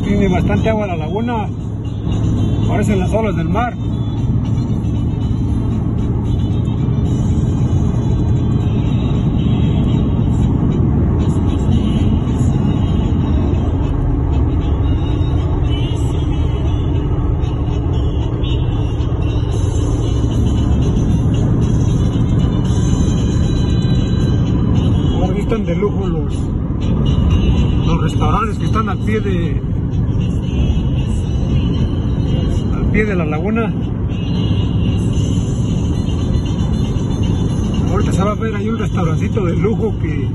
Tiene bastante agua la laguna. Parecen las olas del mar. De lujo los, los restaurantes que están al pie de al pie de la laguna. Ahorita se va a ver ahí un restaurancito de lujo que,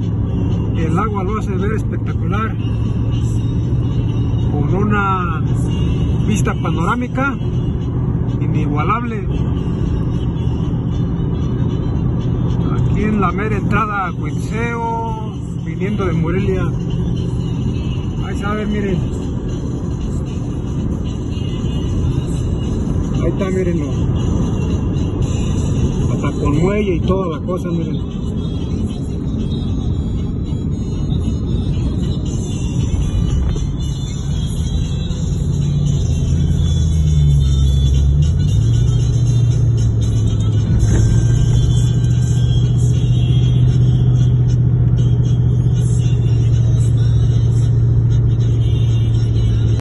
el agua lo hace ver espectacular. Con una vista panorámica inigualable. Aquí en la mera entrada a Cuitzeo, viniendo de Morelia. Ahí saben, miren. Ahí está, mírenlo. Hasta con muelle y toda la cosa, miren.